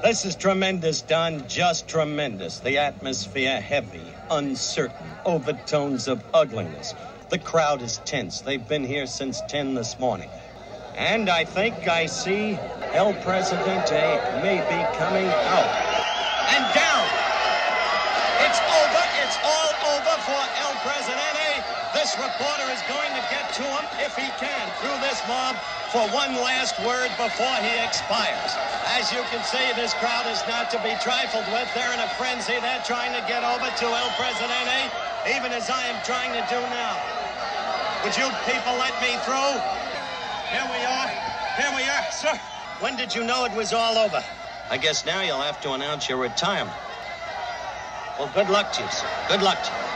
This is tremendous, Don. Just tremendous. The atmosphere heavy, uncertain, overtones of ugliness. The crowd is tense. They've been here since 10 this morning. And I think I see El Presidente may be coming out. And down. It's over. It's all over for El Presidente. This reporter is going to get to him, if he can, through this mob for one last word before he expires. As you can see, this crowd is not to be trifled with. They're in a frenzy. They're trying to get over to El Presidente, even as I am trying to do now. Would you people let me through? Here we are. Here we are, sir. When did you know it was all over? I guess now you'll have to announce your retirement. Well, good luck to you, sir. Good luck to you.